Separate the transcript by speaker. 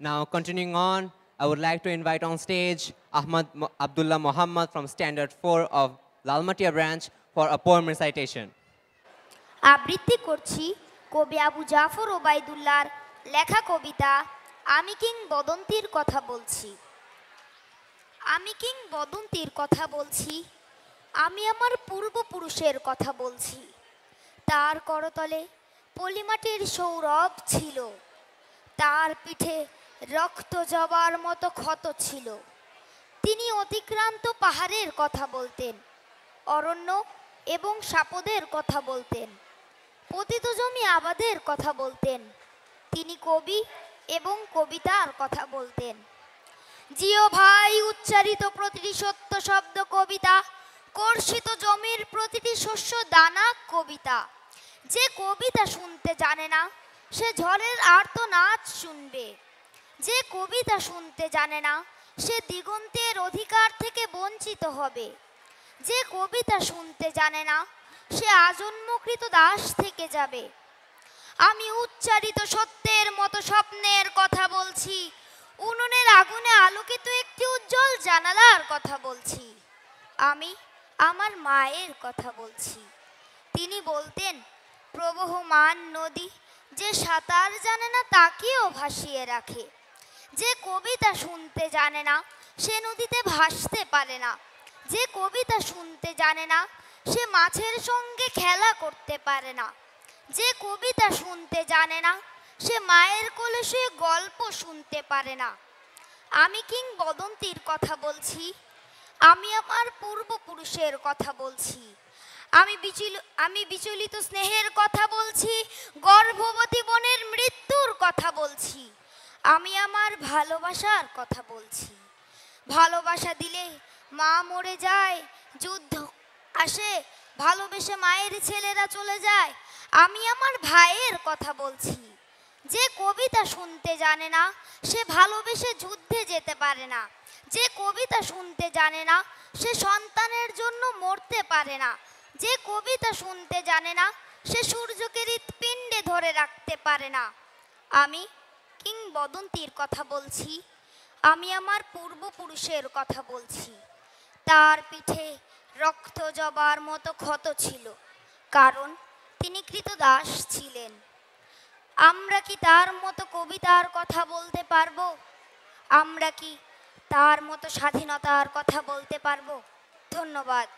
Speaker 1: Now, continuing on, I would like to invite on stage Ahmad Mo- Abdullah Muhammad from Standard 4 of Lalmatia branch for a poem recitation.
Speaker 2: আবৃত্তি করছি কবি আবু জাফর ওবায়দুল্লাহর লেখা কবিতা আমি king বদন্তির কথা বলছি আমি কিং বদন্তির কথা বলছি আমি আমার পূর্বপুরুষের কথা বলছি তার করতলে পলিমাটির সৌরভ ছিল তার পিঠে রক্ত জবার মতো ক্ষত ছিল। তিনি অতিক্রান্ত পাহাড়ের কথা বলতেন, অরণ্য এবং সাপদের কথা বলতেন, পতিত জমি আবাদের কথা বলতেন, তিনি কবি এবং কবিতার কথা বলতেন। জিও ভাই, উচ্চারিত প্রতিটি সত্য শব্দ কবিতা, কর্ষিত জমির প্রতিটি শস্য দানা কবিতা। যে কবিতা শুনতে জানে না, সে ঝড়ের আর্তনাদ শুনবে। যে কবিতা শুনতে জানে না, সে দিগন্তের অধিকার থেকে বঞ্চিত হবে। যে কবিতা শুনতে জানে না, সে আজন্মকৃত দাস থেকে যাবে। আমি উচ্চারিত সত্যের মতো স্বপ্নের কথা বলছি, উনুনের আগুনে আলোকিত একটি উজ্জ্বল জানালার কথা বলছি। আমি আমার মায়ের কথা বলছি। তিনি বলতেন, প্রবহমান নদী যে সাঁতার জানে না, তাকেও ভাসিয়ে রাখে। যে কবিতা শুনতে জানে না, সে নদীতে ভাসতে পারে না। যে কবিতা শুনতে জানে না, সে মাছের সঙ্গে খেলা করতে পারে না। যে কবিতা শুনতে জানে না, সে মায়ের কোলে শুয়ে গল্প শুনতে পারে না। আমি কিংবদন্তির কথা বলছি, আমি আমার পূর্বপুরুষের কথা বলছি। আমি বিচল, আমি বিচলিত স্নেহের কথা বলছি, গর্ভবতী বোনের মৃত্যুর কথা বলছি। আমি আমার ভালোবাসার কথা বলছি। ভালোবাসা দিলে মা মরে যায়, যুদ্ধ আসে, ভালোবেসে মায়ের ছেলেরা চলে যায়। আমি আমার ভাইয়ের কথা বলছি। যে কবিতা শুনতে জানে না, সে ভালোবেসে যুদ্ধে যেতে পারে না। যে কবিতা শুনতে জানে না, সে সন্তানের জন্য মরতে পারে না। যে কবিতা শুনতে জানে না, সে সূর্যকে হৃৎপিণ্ডে ধরে রাখতে পারে না। আমি কিংবদন্তির কথা বলছি, আমি আমার পূর্বপুরুষের কথা বলছি। তার পিঠে রক্ত জবার মতো ক্ষত ছিল, কারণ তিনি কৃতদাস ছিলেন। আমরা কি তার মতো কবিতার কথা বলতে পারব? আমরা কি তার মতো স্বাধীনতার কথা বলতে পারব? ধন্যবাদ।